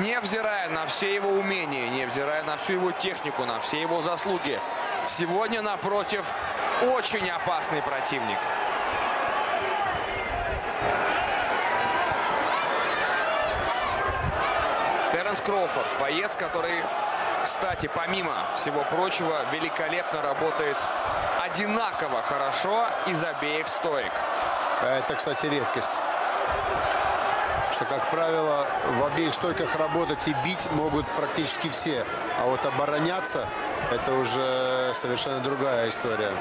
Невзирая на все его умения, невзирая на всю его технику, на все его заслуги, сегодня напротив очень опасный противник. Теренс Кроуфорд, боец, который, кстати, помимо всего прочего, великолепно работает одинаково хорошо из обеих стоек. А Это, кстати, редкость. Что, как правило, в обеих стойках работать и бить могут практически все. А вот обороняться – это уже совершенно другая история.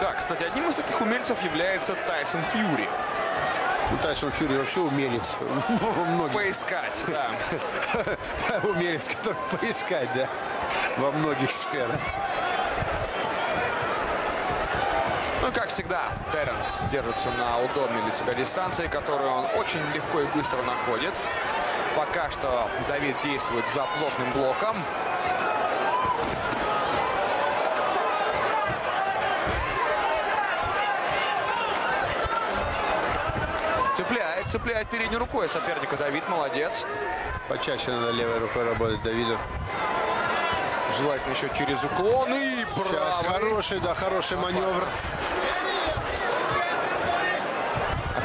Да, кстати, одним из таких умельцев является Тайсон Фьюри. Ну, Тайсон Фьюри вообще умелец. многих. Поискать, да. Умелец, который поискать, да, во многих сферах. Ну, как всегда, Терренс держится на удобной для себя дистанции, которую он очень легко и быстро находит. Пока что Давид действует за плотным блоком. Цепляет, цепляет передней рукой соперника. Давид молодец. Почаще надо левой рукой работать Давиду. Желательно еще через уклон и Сейчас правый. хороший, да, хороший маневр.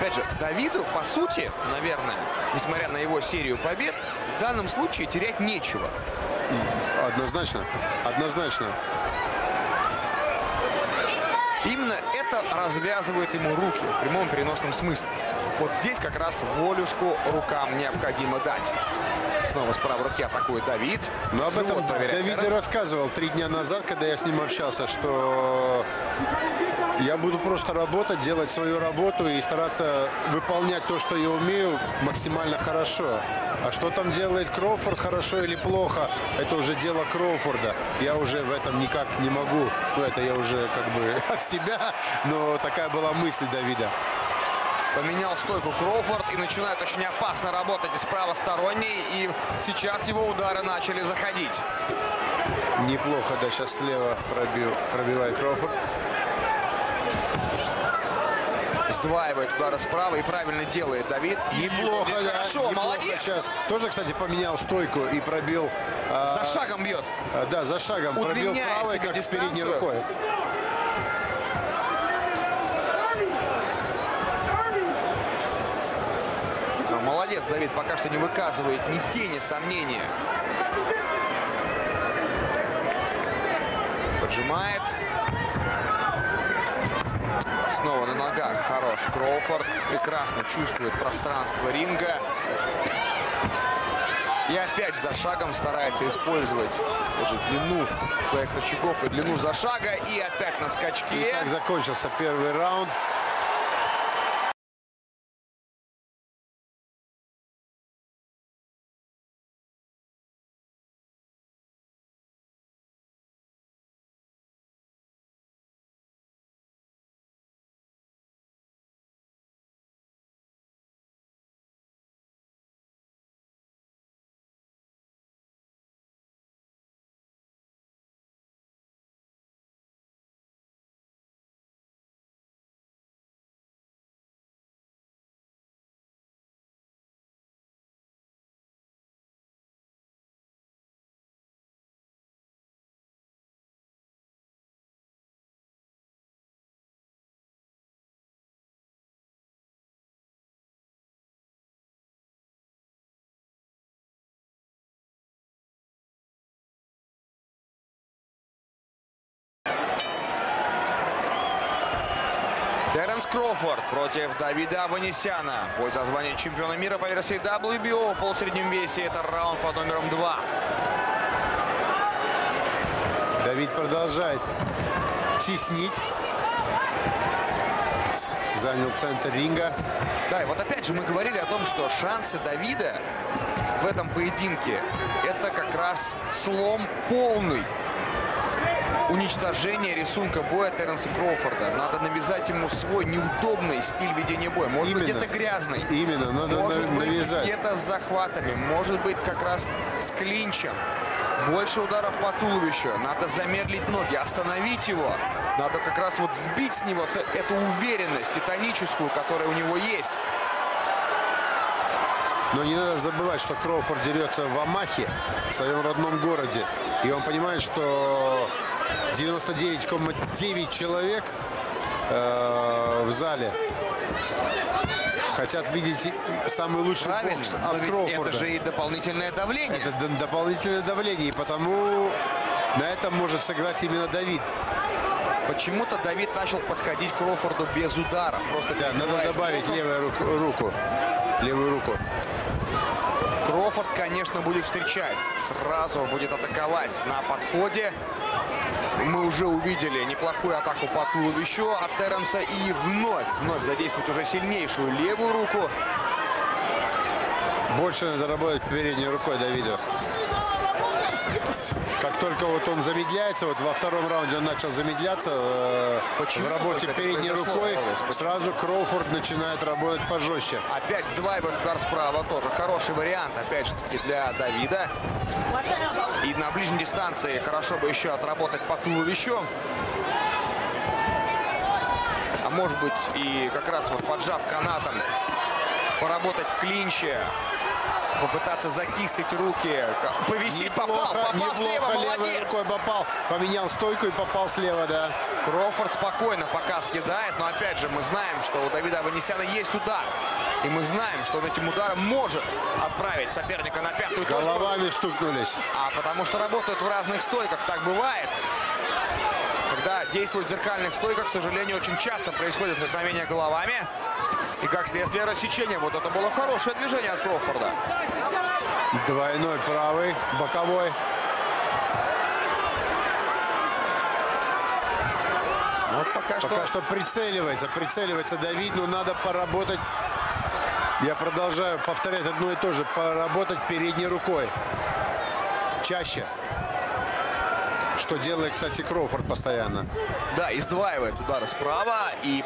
Опять же, Давиду, по сути, наверное, несмотря на его серию побед, в данном случае терять нечего. Однозначно, однозначно. Именно это развязывает ему руки в прямом переносном смысле. Вот здесь как раз волюшку рукам необходимо дать. Снова с правой руки атакует Давид. Но об этом Давид и рассказывал три дня назад, когда я с ним общался, что я буду просто работать, делать свою работу и стараться выполнять то, что я умею, максимально хорошо. А что там делает Кроуфорд, хорошо или плохо, это уже дело Кроуфорда. Я уже в этом никак не могу. Ну, это я уже как бы от себя, но такая была мысль Давида. Поменял стойку Кроуфорд и начинает очень опасно работать из правосторонней. И сейчас его удары начали заходить. Неплохо, да, сейчас слева пробил, пробивает Кроуфорд. Сдваивает удары справа и правильно делает Давид. Неплохо, да, Хорошо, неплохо молодец. Сейчас тоже, кстати, поменял стойку и пробил. а, За шагом бьет. а, Да, за шагом. Пробил Удлиняя правой, себе как с передней дистанцию. рукой. Ну, Молодец, Давид пока что не выказывает ни тени сомнения. Поджимает. Снова на ногах. Хорош Кроуфорд. Прекрасно чувствует пространство ринга. И опять за шагом старается использовать тоже длину своих рычагов и длину за шага. И опять на скачке. Так закончился первый раунд. Теренс Кроуфорд против Давида Аванесяна. Бой за звание чемпиона мира по версии WBO в полусреднем весе. Это раунд под номером два. Давид продолжает теснить. Занял центр ринга. Да, и вот опять же мы говорили о том, что шансы Давида в этом поединке это как раз слом полный. Уничтожение рисунка боя Теренса Кроуфорда. Надо навязать ему свой неудобный стиль ведения боя. Может быть, Именно. где-то грязный. Именно, надо Может быть, навязать. где-то с захватами. Может быть, как раз с клинчем. Больше ударов по туловищу. Надо замедлить ноги, остановить его. Надо как раз вот сбить с него эту уверенность титаническую, которая у него есть. Но не надо забывать, что Кроуфорд дерется в Амахе, в своем родном городе. И он понимает, что 99,9 человек э, в зале хотят видеть самый лучший Правильно, бокс от Кроуфорда. это же и дополнительное давление. Это дополнительное давление, и потому на этом может сыграть именно Давид. Почему-то Давид начал подходить к Кроуфорду без ударов. Просто Да, надо добавить левую руку, руку. Левую руку. Кроуфорд, конечно, будет встречать. Сразу будет атаковать на подходе. Мы уже увидели неплохую атаку по туловищу от Терренса. И вновь, вновь задействует уже сильнейшую левую руку. Больше надо работать передней рукой Давиду. Как только вот он замедляется, вот во втором раунде он начал замедляться э, Почему в работе передней рукой, сразу Кроуфорд начинает работать пожестче. Опять сдваивает удар справа. Тоже хороший вариант, опять же таки, для Давида. И на ближней дистанции хорошо бы еще отработать по туловищу. А может быть и как раз вот поджав канатом, поработать в клинче, попытаться закислить руки, к- повисеть, попал, попал неплохо слева, левой молодец. рукой попал. Поменял стойку и попал слева, да. Кроуфорд спокойно пока съедает, но опять же мы знаем, что у Давида Аванесяна есть удар. И мы знаем, что он этим ударом может отправить соперника на пятую точку. Головами стукнулись. А потому что работают в разных стойках, так бывает. Когда действуют в зеркальных стойках, к сожалению, очень часто происходит столкновение головами. И как следствие рассечения. Вот это было хорошее движение от Кроуфорда. Двойной правый, боковой. Вот пока, Пока что... что прицеливается, прицеливается Давид, но надо поработать. Я продолжаю повторять одно и то же. Поработать передней рукой. Чаще. Что делает, кстати, Кроуфорд постоянно. Да, издваивает удары справа. И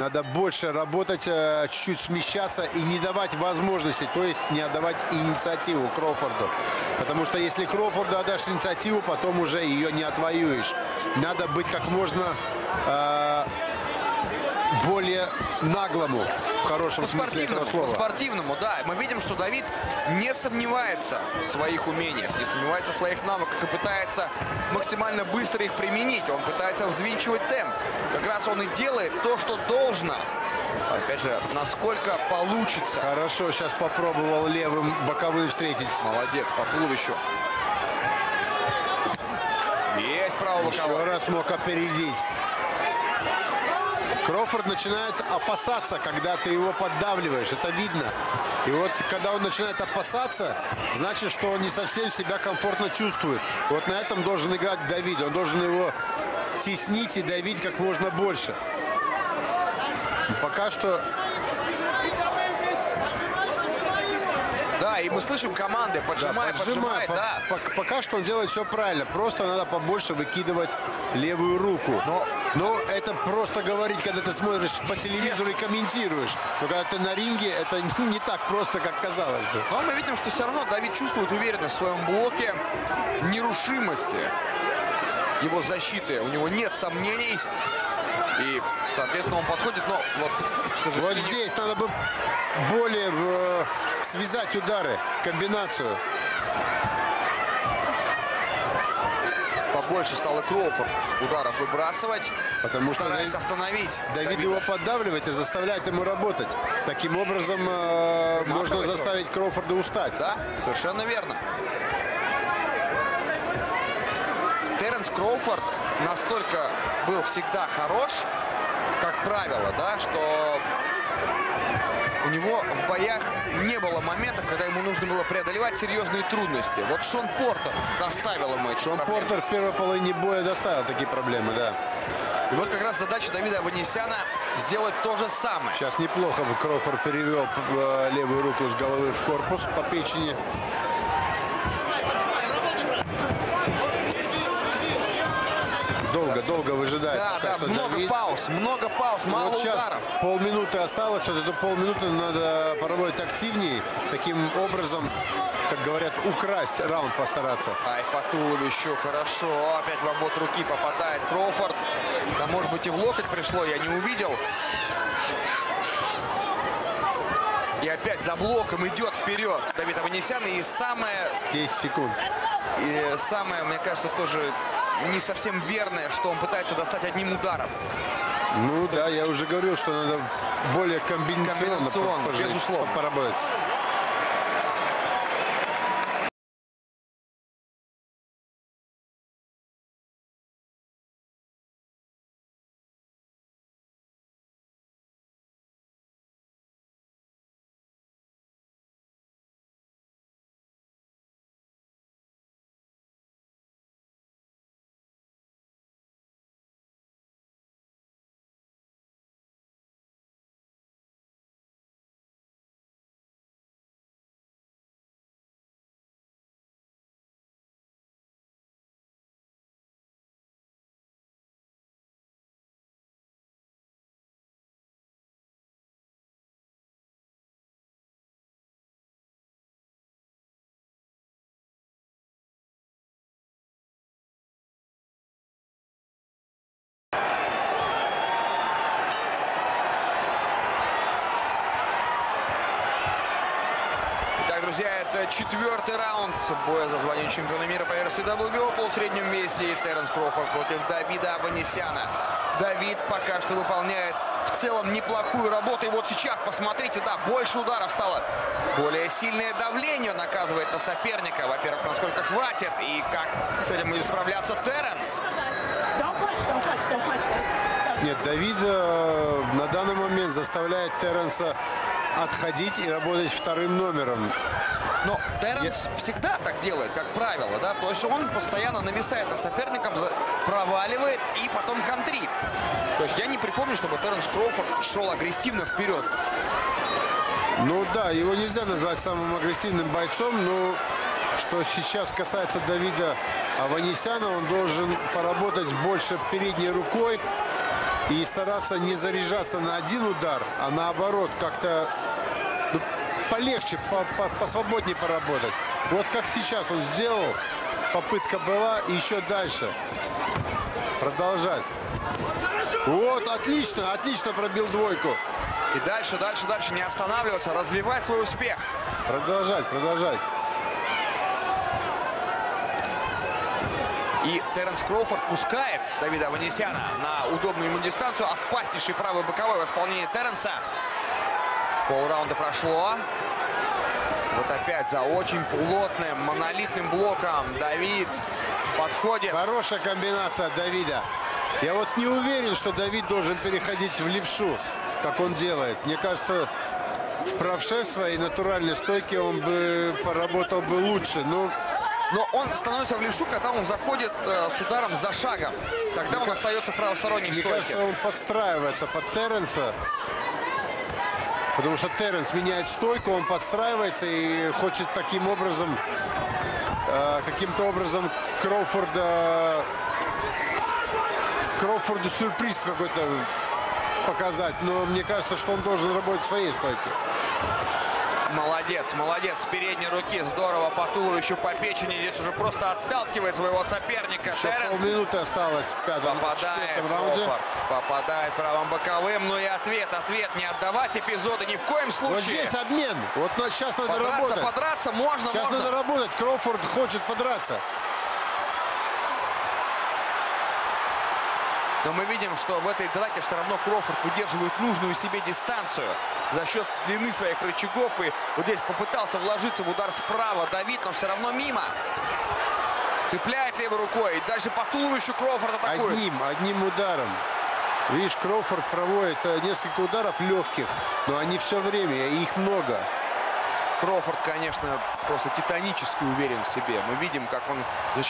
Надо больше работать, э, чуть-чуть смещаться и не давать возможности, то есть не отдавать инициативу Кроуфорду. Потому что если Кроуфорду отдашь инициативу, потом уже ее не отвоюешь. Надо быть как можно э, более наглому, в хорошем смысле этого слова. по-спортивному, да. Мы видим, что Давид не сомневается в своих умениях, не сомневается в своих навыках и пытается максимально быстро их применить. Он пытается взвинчивать темп. Как раз он и делает то, что должно. Опять же, насколько получится. Хорошо, сейчас попробовал левым боковым встретить. Молодец, по туловищу. Есть право Еще боковой. раз мог опередить. Кроуфорд начинает опасаться, когда ты его поддавливаешь. Это видно. И вот когда он начинает опасаться, значит, что он не совсем себя комфортно чувствует. Вот на этом должен играть Давид. Он должен его теснить и давить как можно больше. Пока что Да, и мы слышим команды. да, Поджимай, поджимай, По- да. по- пока что он делает все правильно. Просто надо побольше выкидывать левую руку. Но- Но это просто говорить, когда ты смотришь по телевизору и комментируешь. Но когда ты на ринге, это не, так просто, как казалось бы. Но мы видим, что все равно Давид чувствует уверенность в своем блоке, нерушимости его защиты. У него нет сомнений. И, соответственно, он подходит, но вот, Вот здесь надо бы более э, связать удары, комбинацию. Побольше стал и Кроуфорд ударов выбрасывать, Потому что стараясь Давид- остановить. Давид его поддавливает и заставляет ему работать. Таким образом, э, можно заставить Кроуфорда устать. Да, совершенно верно. Теренс Кроуфорд настолько был всегда хорош, как правило, да, что у него в боях не было моментов, когда ему нужно было преодолевать серьезные трудности. Вот Шон Портер доставил ему эти Шон проблемы. Портер в первой половине боя доставил такие проблемы, да. И вот как раз задача Давида Аванесяна сделать то же самое. Сейчас неплохо Кроуфорд перевел э, левую руку с головы в корпус по печени. Долго, долго выжидает. Да, да, что много Давид. пауз, много пауз, мало вот сейчас ударов. полминуты осталось, вот эту полминуты надо поработать активнее, таким образом, как говорят, украсть раунд постараться. Ай, по туловищу, хорошо. Опять в обод руки попадает Кроуфорд. Да, может быть, и в локоть пришло, я не увидел. И опять за блоком идет вперед Давид Аванесян. И самое, 10 секунд. и самое, мне кажется, тоже не совсем верное, что он пытается достать одним ударом. Ну да, я уже говорил, что надо более комбинационно, Комбинационно, безусловно. поработать. Четвертый раунд боя за звание чемпиона мира по версии WBO по среднем весе. Теренс Кроуфорд против Давида Аванесяна. Давид пока что выполняет в целом неплохую работу. И вот сейчас, посмотрите, да, больше ударов стало. Более сильное давление он оказывает на соперника. Во-первых, насколько хватит и как с этим будет справляться Теренс. Нет, Давид э, на данный момент заставляет Терренса отходить и работать вторым номером. Но Теренс всегда так делает, как правило, да, то есть он постоянно нависает над соперником, проваливает и потом контрит. То есть я не припомню, чтобы Теренс Кроуфорд шел агрессивно вперед. Ну да, его нельзя назвать самым агрессивным бойцом, но что сейчас касается Давида Аванесяна, он должен поработать больше передней рукой и стараться не заряжаться на один удар, а наоборот как-то полегче, по- по- посвободнее поработать. Вот как сейчас он сделал, попытка была, и еще дальше продолжать. Вот, отлично, отлично пробил двойку. И дальше, дальше, дальше не останавливаться, развивать свой успех. Продолжать, продолжать. И Теренс Кроуфорд пускает Давида Аванесяна на удобную ему дистанцию. Опаснейший правый боковой в исполнении Теренса. Полраунда прошло. Вот опять за очень плотным, монолитным блоком Давид подходит. Хорошая комбинация от Давида. Я вот не уверен, что Давид должен переходить в левшу, как он делает. Мне кажется, в правше в своей натуральной стойке он бы поработал бы лучше. Ну, Но он становится в левшу, когда он заходит э, с ударом за шагом. Тогда он остается в правосторонней мне стойке. кажется, он подстраивается под Терренса. Потому что Терренс меняет стойку, он подстраивается и хочет таким образом, э, каким-то образом Кроуфорда, Кроуфорду сюрприз какой-то показать. Но мне кажется, что он должен работать в своей стойке. Молодец, молодец. С передней руки здорово по туловищу, по печени. Здесь уже просто отталкивает своего соперника. Еще Теренс полминуты осталось в пятом, попадает. Кроуфорд. Попадает правым боковым. Ну и ответ, ответ. Не отдавать эпизоды ни в коем случае. Вот здесь обмен. Вот сейчас надо подраться, работать. подраться можно, Сейчас можно. надо работать. Кроуфорд хочет подраться. Но мы видим, что в этой драке все равно Кроуфорд выдерживает нужную себе дистанцию за счет длины своих рычагов. И вот здесь попытался вложиться в удар справа Давид, но все равно мимо. Цепляет левой рукой. И дальше по туловищу Кроуфорд атакует. Одним, одним ударом. Видишь, Кроуфорд проводит э, несколько ударов легких, но они все время, и их много. Кроуфорд, конечно, просто титанически уверен в себе. Мы видим, как он защищает. Итак,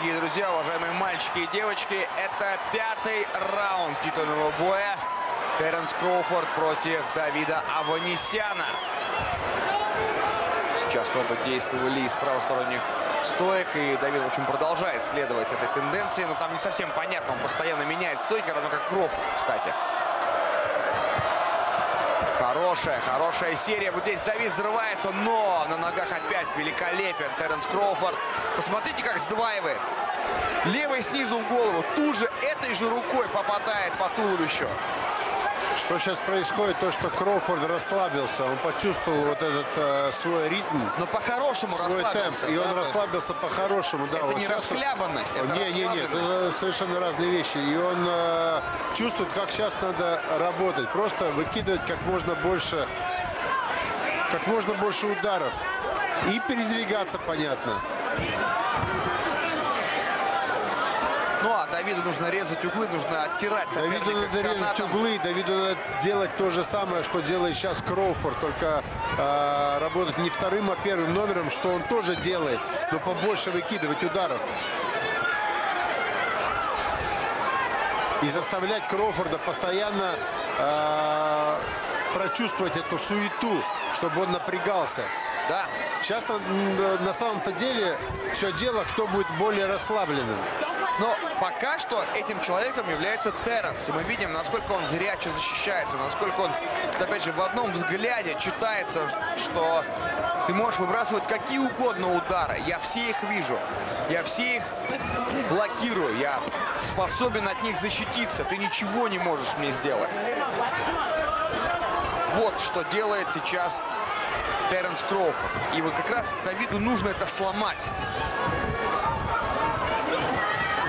дорогие друзья, уважаемые мальчики и девочки, это пятый раунд титульного боя. Теренс Кроуфорд против Давида Аванесяна. Сейчас оба действовали из правосторонних стоек, и Давид, в общем, продолжает следовать этой тенденции, но там не совсем понятно, он постоянно меняет стойки, равно как Кроуфорд, кстати. Хорошая, хорошая серия. Вот здесь Давид взрывается, но на ногах опять великолепен Теренс Кроуфорд. Посмотрите, как сдваивает. Левой снизу в голову. Тут же этой же рукой попадает по туловищу. Что сейчас происходит? То, что Кроуфорд расслабился. Он почувствовал вот этот э, свой ритм, Но по-хорошему свой темп. расслабился. И он да, расслабился по-хорошему. Да, Это вот не он- расхлябанность, это не, не, нет, расслабленность. это совершенно разные вещи. И он э, чувствует, как сейчас надо работать. Просто выкидывать как можно больше, как можно больше ударов. И передвигаться, понятно. Ну а Давиду нужно резать углы, нужно оттирать Давиду надо резать углы, Давиду надо делать то же самое, что делает сейчас Кроуфорд, только э, работать не вторым, а первым номером, что он тоже делает, но побольше выкидывать ударов. И заставлять Кроуфорда постоянно э, прочувствовать эту суету, чтобы он напрягался. Да, Сейчас на самом-то деле все дело, кто будет более расслабленным. Но пока что этим человеком является Терренс. И мы видим, насколько он зряче защищается, насколько он, опять же, в одном взгляде читается, что ты можешь выбрасывать какие угодно удары. Я все их вижу. Я все их блокирую. Я способен от них защититься. Ты ничего не можешь мне сделать. Вот что делает сейчас Терренс Кроуфорд. И вот как раз Давиду нужно это сломать.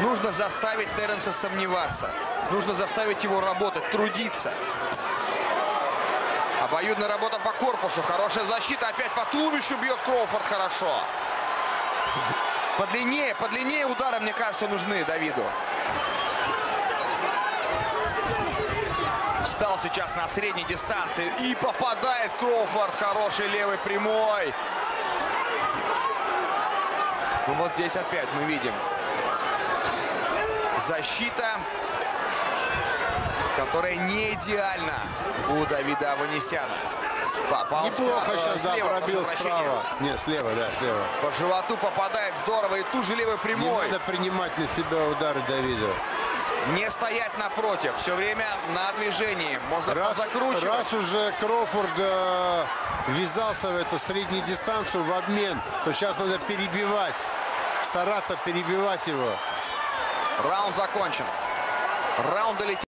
Нужно заставить Терренса сомневаться. Нужно заставить его работать, трудиться. Обоюдная работа по корпусу. Хорошая защита. Опять по туловищу бьет Кроуфорд хорошо. Подлиннее, подлиннее удары, мне кажется, нужны Давиду. Встал сейчас на средней дистанции и попадает Кроуфорд. Хороший левый прямой. Ну вот здесь опять мы видим защита, которая не идеальна у Давида Аванесяна. Попал Неплохо сейчас, да, пробил справа. Нет, слева, да, слева. По животу попадает здорово и тут же левый Не прямой. надо принимать на себя удары Давида. Не стоять напротив, все время на движении. Можно Раз, закручивать. раз уже Кроуфорд э, ввязался в эту среднюю дистанцию в обмен, то сейчас надо перебивать, стараться перебивать его. Раунд закончен. Раунд долетел.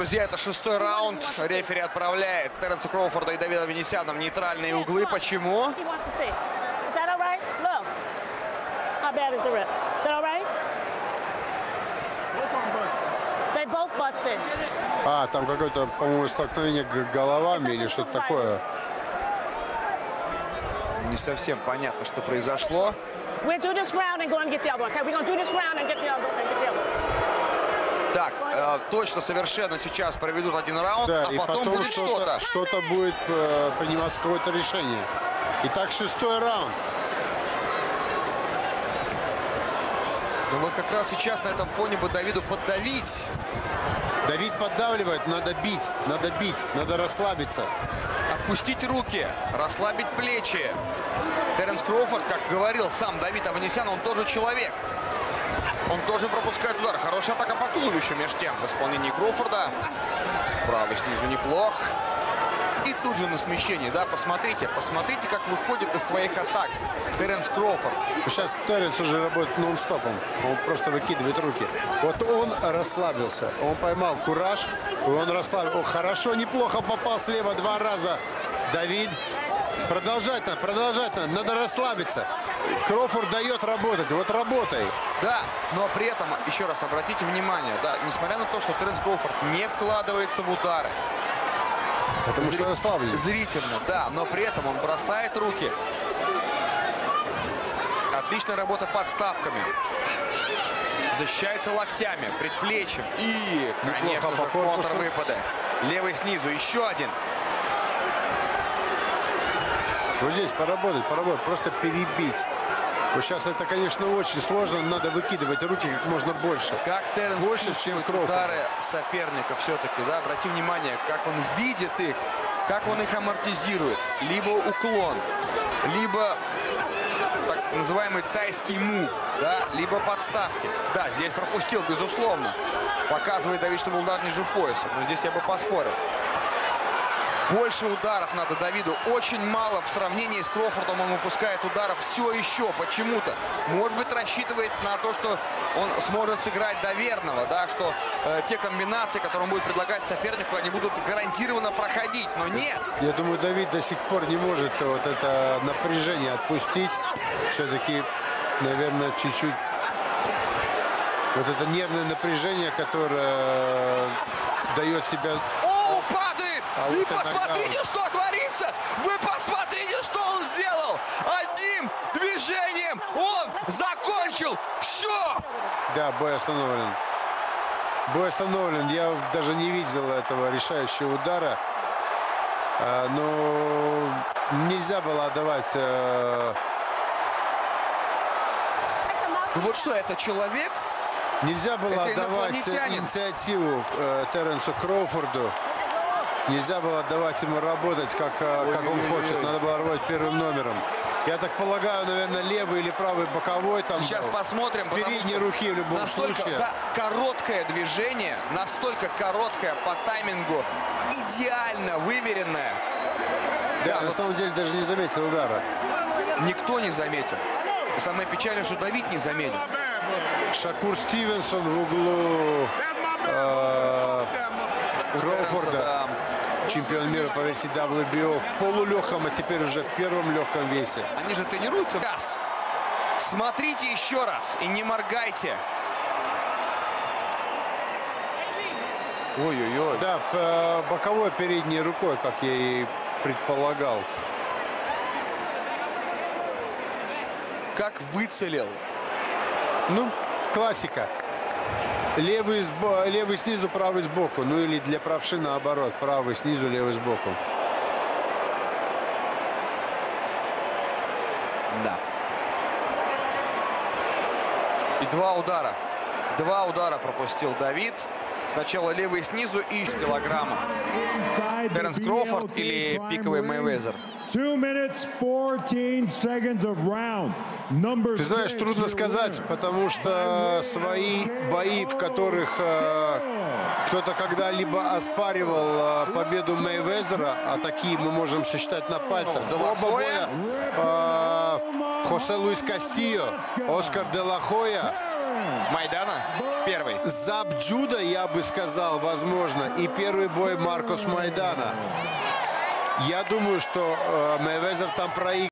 Друзья, это шестой раунд. Рефери отправляет Теренса Кроуфорда и Давида Венесяна в нейтральные углы. Почему? А, там какое-то, по-моему, столкновение головами или что-то такое. Не совсем понятно, что произошло. We'll do this round and go and get the other one. Okay, we're gonna do this round and get the other one. And get the other one. Так, э, точно, совершенно сейчас проведут один раунд, Да, а потом, потом будет что-то. что-то что будет э, приниматься какое-то решение. Итак, шестой раунд. Ну вот как раз сейчас на этом фоне бы Давиду поддавить. Давид поддавливает, надо бить, надо бить, надо расслабиться. Отпустить руки, расслабить плечи. Теренс Кроуфорд, как говорил сам Давид Аванесян, он тоже человек. Он тоже пропускает удар. Хорошая атака по туловищу, между тем, в исполнении Кроуфорда. Правый снизу неплох. И тут же на смещении, да, посмотрите, посмотрите, как выходит из своих атак Теренс Кроуфорд. Сейчас Теренс уже работает нон-стопом. Он просто выкидывает руки. Вот он расслабился. Он поймал кураж, он расслабился. Хорошо, неплохо попал слева два раза. Давид. Продолжать надо, продолжать надо. Надо расслабиться. Кроуфорд дает работать. Вот работай. Да, но при этом, еще раз обратите внимание, да, несмотря на то, что Теренс Кроуфорд не вкладывается в удары, Потому что Зри- расслаблен. Зрительно, да, но при этом он бросает руки. Отличная работа подставками. Защищается локтями, предплечьем. И, конечно Неплохо же, по корпусу. контрвыпады. Левый снизу, еще один. Вот здесь поработать, поработать, просто перебить. Вот сейчас это, конечно, очень сложно. Надо выкидывать руки как можно больше. Как Теренс Больше, чем Кроуфорд. удары соперника все-таки, да, обрати внимание, как он видит их, как он их амортизирует. Либо уклон, либо так называемый тайский мув, да, либо подставки. Да, здесь пропустил, безусловно. Показывает Давид, что был удар ниже пояса, но здесь я бы поспорил. Больше ударов надо Давиду. Очень мало в сравнении с Крофордом он выпускает ударов все еще почему-то. Может быть, рассчитывает на то, что он сможет сыграть до верного, да, что э, те комбинации, которые он будет предлагать сопернику, они будут гарантированно проходить. Но нет. Я думаю, Давид до сих пор не может вот это напряжение отпустить. Все-таки, наверное, чуть-чуть вот это нервное напряжение, которое дает себя... О, падает! А И вот посмотрите, нокаут. что творится! Вы посмотрите, что он сделал! Одним движением он закончил все! Да, бой остановлен. Бой остановлен. Я даже не видел этого решающего удара. А, Но нельзя было отдавать... э. Ну вот что, это человек? Нельзя было Это отдавать инициативу э, Теренсу Кроуфорду. Нельзя было отдавать ему работать, как, э, как он Ой-ой-ой. хочет. Надо было работать первым номером. Я так полагаю, наверное, левый или правый боковой там Сейчас был. посмотрим. С передней руки в любом настолько, случае. да, короткое движение, настолько короткое по таймингу, идеально выверенное. Да, Да, на вот самом деле даже не заметил удара. никто не заметил. И самое печальное, что Давид не заметил. Шакур Стивенсон в углу э, Кроуфорда. Да. Чемпион мира по версии WBO в полулегком, а теперь уже в первом легком весе. Они же тренируются. Раз. Смотрите еще раз и не моргайте. Ой-ой-ой. Да, боковой передней рукой, как я и предполагал. Как выцелил. Ну, классика. Левый, левый снизу, правый сбоку. Ну или для правши наоборот. Правый снизу, левый сбоку. Да. И два удара. Два удара пропустил Давид. Сначала левый снизу и с килограмма. Теренс Кроуфорд или пиковый Мейвезер? Ты знаешь, трудно сказать, потому что свои бои, в которых э, кто-то когда-либо оспаривал э, победу Мейвезера, а такие мы можем сосчитать на пальцах, оба боя э, Хосе Луис Кастио, Оскар де Ла Хоя, Майдана. первый. За Джуда, я бы сказал, возможно, и первый бой Маркос Майдана. Я думаю, что э, Мейвезер там проиграл.